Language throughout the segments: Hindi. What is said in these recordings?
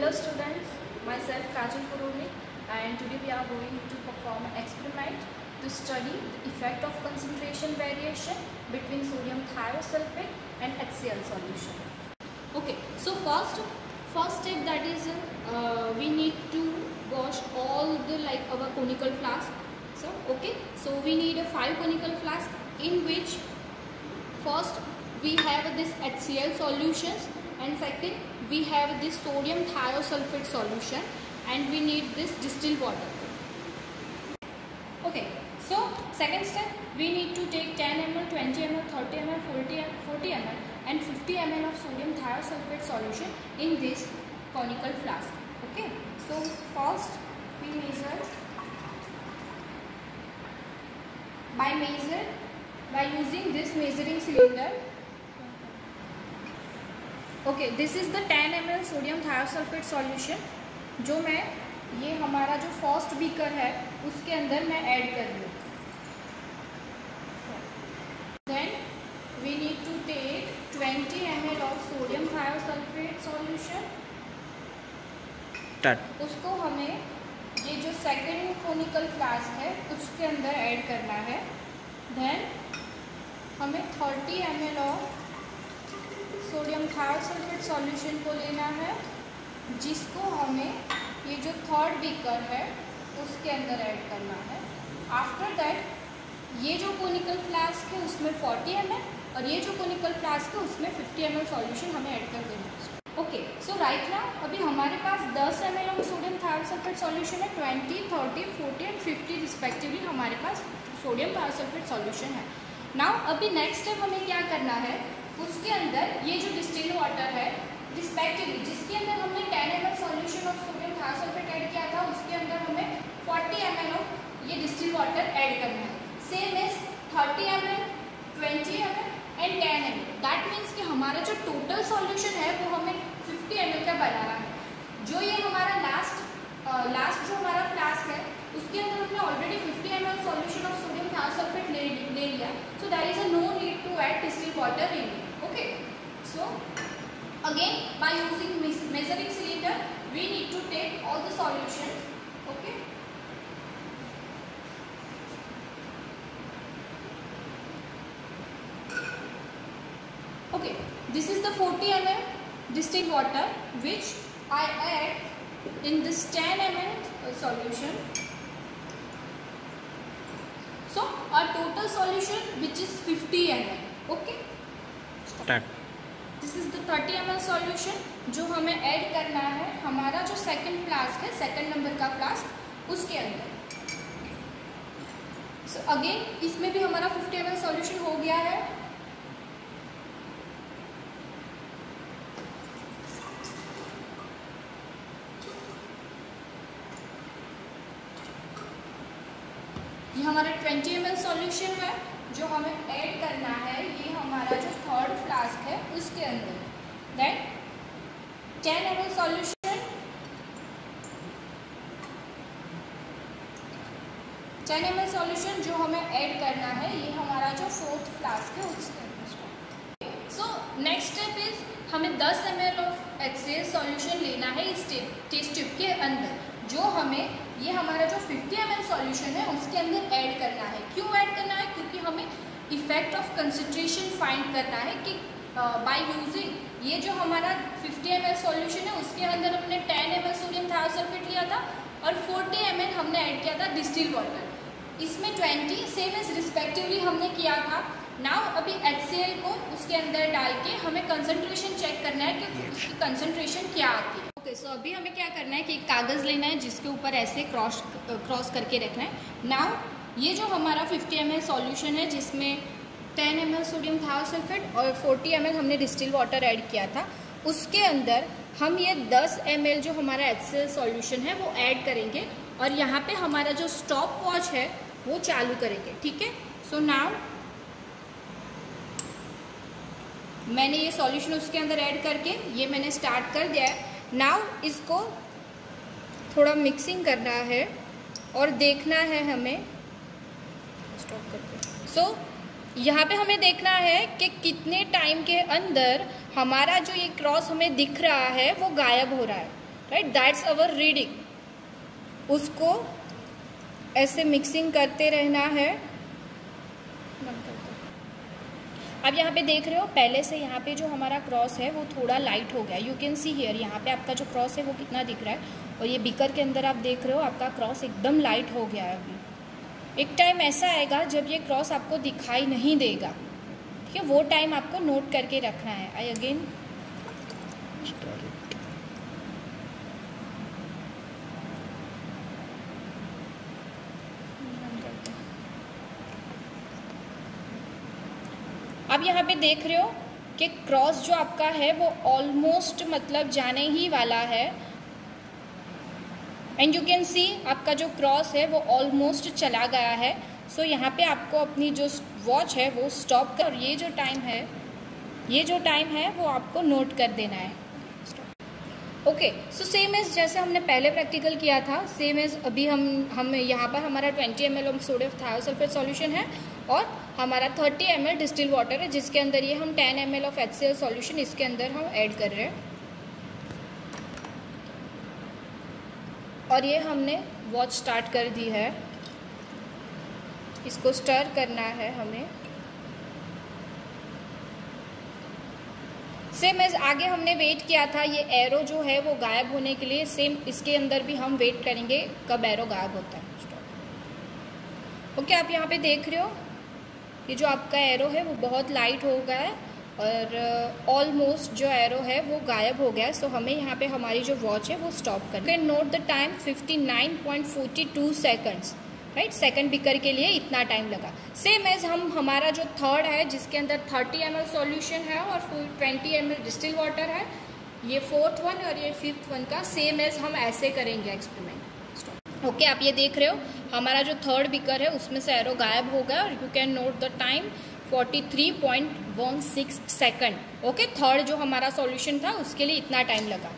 Hello students, myself Kajal Purohit and today we are going to perform an experiment to study the effect of concentration variation between sodium thiosulfate and HCl solution. Okay, so first, first step that is uh, we need to wash all the like our conical flask. So okay, so we need a five conical flask in which first we have this HCl solutions and second we have this sodium thiosulfate solution and we need this distilled water. Okay so second step we need to take 10 ml 20 ml 30 ml 40 ml 40 ml and 50 ml of sodium thiosulfate solution in this conical flask. Okay so first we measure by measure by using this measuring cylinder okay this is the 10 M L sodium thiosulphate solution जो मैं ये हमारा जो फ़र्स्ट बीकर है उसके अंदर मैं ऐड कर रही हूँ। Then we need to take 20 M L of sodium thiosulphate solution उसको हमें ये जो सेकेंड कोनिकल फ्लास्क है उसके अंदर ऐड करना है। देन हमें 30 M L of sodium thiosulphate solution को लेना है जिसको हमें ये जो थर्ड बीकर है उसके अंदर ऐड करना है। आफ्टर दैट ये जो कोनिकल फ्लास्क है उसमें 40 एम और ये जो कोनिकल फ्लास्क है उसमें 50 एम सॉल्यूशन हमें ऐड कर देना है। ओके सो राइट ना अभी हमारे पास 10 M L sodium thiosulphate solution है 20, 30, 40 एंड 50 रिस्पेक्टिवली हमारे पास सोडियम थायोसल्फेट सॉल्यूशन है। नाउ अभी नेक्स्ट स्टेप हमें क्या करना है? उसके अंदर ये जो डिस्टिल्ड वाटर है रिस्पेक्टिवली जिसके अंदर हमने 10 M solution of sodium thiosulphate add किया था, उसके अंदर हमें 40 एम एल ऑफ़ ये डिस्टिल्ड वाटर ऐड करना है। Same is 30 M L twenty M L and 10 M that means कि हमारा जो टोटल सॉल्यूशन है, वो हमें 50 एम एल का बनाना है। जो ये हमारा लास्ट लास्ट जो हमारा फ्लास्क है, उसके अंदर हमने already 50 M solution of sodium thiosulphate ले लिया। So that is a no need to add distilled water in okay. So again by using measuring cylinder we need to take all the solutions. Okay. Okay. This is the 40 ml distilled water which i add in this 10 ml uh, solution. So our total solution which is 50 ml okay this is the thirty M solution जो हमें ऐड करना है। हमारा जो सेकंड फ्लास्क है सेकंड नंबर का फ्लास्क उसके अंदर। सो so अगेन इसमें भी हमारा फिफ्टी एम सॉल्यूशन हो गया है। ये हमारा ट्वेंटी एम सॉल्यूशन है, जो हमें ऐड करना है। थर्ड फ्लास्क है, उसके अंदर। That ten M L solution ten M solution जो हमें ऐड करना है, ये हमारा जो फोर्थ फ्लास्क है, उसके अंदर। सो नेक्स्ट स्टेप इज़ हमें 10 M L of H solution लेना है इस टेस्ट ट्यूब के अंदर। जो हमें, ये हमारा जो 50 एम सॉल्यूशन है, उसके अंदर ऐड करना है। क्यों ऐड करना है? क्योंकि हमें इफ़ेक्ट ऑफ़ कंसनट्रेशन फाइंड करना है कि बाय uh, यूजिंग ये जो हमारा 50 एम सॉल्यूशन है उसके अंदर हमने 10 एम सोडियम थायोसल्फेट लिया था और 40 एम हमने ऐड किया था डिस्टिल वाटर इसमें 20 सेम एज रिस्पेक्टिवली हमने किया था. नाउ अभी एचसीएल को उसके अंदर डाल के हमें कंसनट्रेशन चेक करना है कि उसकी कंसनट्रेशन क्या आती है. ओके सो अभी हमें क्या करना है कि एक कागज़ लेना है जिसके ऊपर ऐसे क्रॉस क्रॉस करके रखना है. नाउ ये जो हमारा 50 एम सॉल्यूशन है, जिसमें 10 एम सोडियम थायोसल्फेट और 40 एम हमने डिस्टिल वाटर ऐड किया था, उसके अंदर हम ये 10 एम जो हमारा एच सॉल्यूशन है, वो ऐड करेंगे और यहाँ पे हमारा जो स्टॉप वॉच है, वो चालू करेंगे, ठीक है? सो नाउ मैंने ये सॉल्यूशन उसके अंदर ऐड करके, ये मैंने स्टार्ट कर दिया है। नाउ इसको थोड़ा मिक्सिंग करना है और देखना है हमें स्टॉप करके सो so, यहाँ पे हमें देखना है कि कितने टाइम के अंदर हमारा जो ये क्रॉस हमें दिख रहा है वो गायब हो रहा है। राइट दैट्स अवर रीडिंग उसको ऐसे मिक्सिंग करते रहना है। अब यहाँ पे देख रहे हो पहले से यहाँ पे जो हमारा क्रॉस है वो थोड़ा लाइट हो गया। यू कैन सी हियर यहाँ पे आपका जो क्रॉस है वो कितना दिख रहा है। और ये बिकर के अंदर आप देख रहे हो आपका क्रॉस एकदम लाइट हो गया है अभी। एक टाइम ऐसा आएगा जब ये क्रॉस आपको दिखाई नहीं देगा। ठीक है, वो टाइम आपको नोट करके रखना है। आई अगेन अब यहाँ पे देख रहे हो कि क्रॉस जो आपका है, वो ऑलमोस्ट मतलब जाने ही वाला है। एंड यू कैन सी आपका जो क्रॉस है वो ऑलमोस्ट चला गया है। सो so, यहाँ पे आपको अपनी जो वॉच है वो स्टॉप कर और ये जो टाइम है ये जो टाइम है वो आपको नोट कर देना है। ओके सो सेम एज जैसे हमने पहले प्रैक्टिकल किया था सेम एज अभी हम हम यहाँ पर हमारा 20 M L sodium thiosulphate solution है और हमारा 30 एम एल डिस्टिल वाटर है जिसके अंदर ये हम 10 M L of H C solution इसके अंदर हम ऐड कर रहे हैं। और ये हमने वॉच स्टार्ट कर दी है। इसको स्टर करना है हमें। सेम एज आगे हमने वेट किया था ये एरो जो है वो गायब होने के लिए सेम इसके अंदर भी हम वेट करेंगे कब एरो गायब होता है। ओके okay, आप यहाँ पे देख रहे हो ये जो आपका एरो है वो बहुत लाइट हो गया है। और ऑलमोस्ट uh, जो एरो है वो गायब हो गया सो हमें यहाँ पे हमारी जो वॉच है वो स्टॉप कर can note the time 59.42 seconds right second beaker के लिए इतना टाइम लगा। सेम एज हम हमारा जो थर्ड है जिसके अंदर 30 एम एल सोल्यूशन है और 20 एम एल डिस्टिल वाटर है ये फोर्थ वन और ये फिफ्थ वन का सेम एज हम ऐसे करेंगे एक्सपेरिमेंट ओके आप ये देख रहे हो हमारा जो थर्ड बिकर है उसमें से एरो गायब हो गया और you can note the time 43.16 second okay third जो हमारा सॉल्यूशन था उसके लिए इतना टाइम लगा।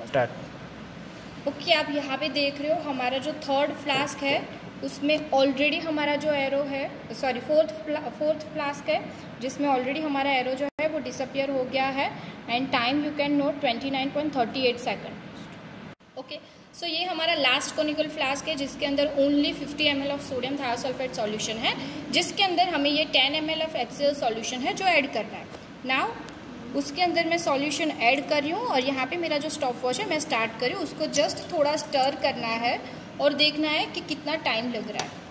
ओके okay, आप यहाँ पे देख रहे हो हमारा जो थर्ड फ्लास्क है उसमें ऑलरेडी हमारा जो एरो है सॉरी फोर्थ फोर्थ फ्लास्क है जिसमें ऑलरेडी हमारा एरो जो है वो डिसअपियर हो गया है and time you can note twenty nine point thirty eight second okay so so, ये हमारा लास्ट कोनिकल फ्लास्क है जिसके अंदर only 50 M of sodium thiosulphate solution है जिसके अंदर हमें ये 10 एम ऑफ़ एच सॉल्यूशन है जो ऐड करना है। नाउ उसके अंदर मैं सॉल्यूशन ऐड कर रही हूँ और यहाँ पे मेरा जो स्टॉप वॉच है मैं स्टार्ट कर रही हूँ। उसको जस्ट थोड़ा स्टर करना है और देखना है कि कितना टाइम लग रहा है।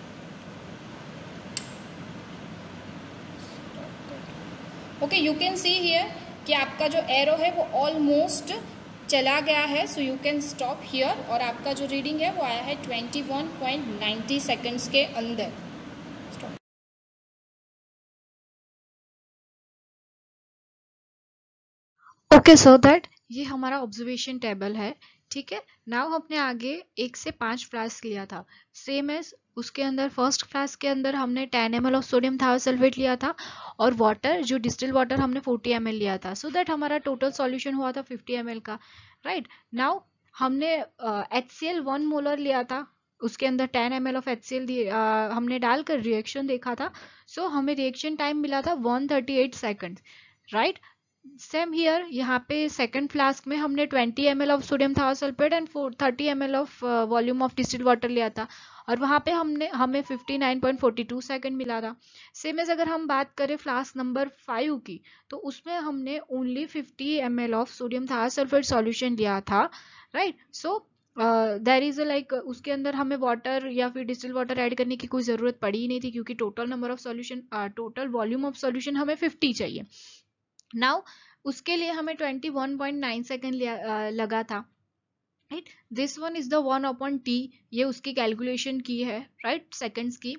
Okay you can see here कि आपका जो एरो है वो ऑलमोस्ट चला गया है so you can stop here और आपका जो रीडिंग है, वो आया है twenty one point ninety seconds के अंदर. ओके सो दैट ये हमारा ऑब्जर्वेशन टेबल है. ठीक है? नाउ हमने आगे एक से पाँच फ्लास्क लिया था। सेम एज उसके अंदर फ़र्स्ट फ्लास्क के अंदर हमने ten M of sodium thiosulphate लिया था और वाटर जो डिस्टिल वाटर हमने फोर्टी एम लिया था। सो so दैट हमारा टोटल सॉल्यूशन हुआ था फिफ्टी एम का राइट right? नाउ हमने H C L one molar लिया था। उसके अंदर ten M of H C L हमने डालकर रिएक्शन देखा था। सो so, हमें रिएक्शन टाइम मिला था one thirty eight second right same here यहाँ पे सेकंड फ्लास्क में हमने 20 M of sodium thiosulphate and 30 M of volume of distil water लिया था। और वहाँ पे हमने, हमें 59.42 सेकंड मिला था। सेम एज अगर हम बात करें फ्लास्क नंबर फाइव की तो उसमें हमने only 50 M of sodium thiosulphate solution लिया था right so there is like उसके अंदर हमें वाटर या फिर डिस्टिल वाटर ऐड करने की कोई ज़रूरत पड़ी ही नहीं थी, क्योंकि total number of solution total volume of solution हमें 50 चाहिए। नाउ उसके लिए हमें 21.9 सेकेंड लगा था right this one is the one upon T ये उसकी कैलकुलेशन की है राइट right? सेकेंड्स की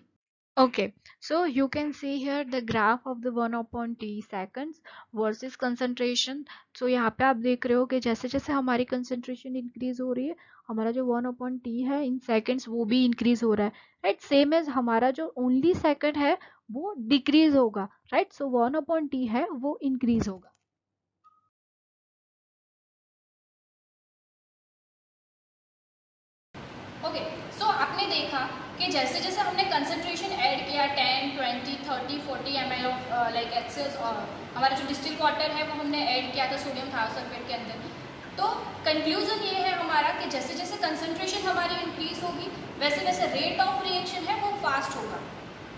okay so you can see here the graph of the 1 upon t seconds versus concentration so यहाँ पे आप देख रहे हो कि जैसे जैसे हमारी concentration increase हो रही है हमारा जो 1 upon t है in seconds वो भी increase हो रहा है right same as हमारा जो only second है वो decrease होगा right so 1 upon t है वो increase होगा ओके सो आपने देखा कि जैसे जैसे हमने कंसनट्रेशन ऐड किया 10, 20, 30, 40 M L of like excess और हमारा जो डिस्टिल वाटर है वो हमने ऐड किया था सोडियम थायोसल्फेट के अंदर। तो कंक्लूजन ये है हमारा कि जैसे जैसे कंसनट्रेशन हमारी इंक्रीज होगी वैसे वैसे रेट ऑफ़ रिएक्शन है वो फास्ट होगा।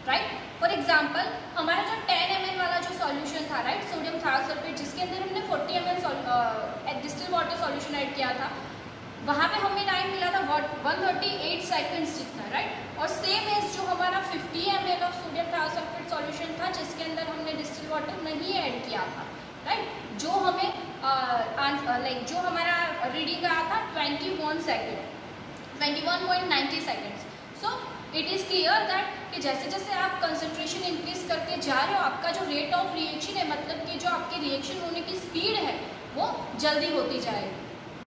राइट फॉर एग्ज़ाम्पल हमारा जो 10 एम वाला जो सॉल्यूशन था राइट सोडियम थायोसल्फेट जिसके अंदर हमने 40 M L distil water solution add किया था वहाँ पे हमें टाइम मिला था वन थर्टी एट सेकेंड्स जितना राइट और सेम एज जो हमारा 50 M L of sodium thiosulphate solution था, जिसके अंदर हमने डिस्टिल वाटर नहीं ऐड किया था राइट जो हमें लाइक जो हमारा रीडिंग आया था 21 second 21.90 seconds so it is clear that कि जैसे जैसे आप कंसंट्रेशन इंक्रीज करते जा रहे हो, आपका जो रेट ऑफ़ रिएक्शन है मतलब कि जो आपके रिएक्शन होने की स्पीड है, वो जल्दी होती जाएगी।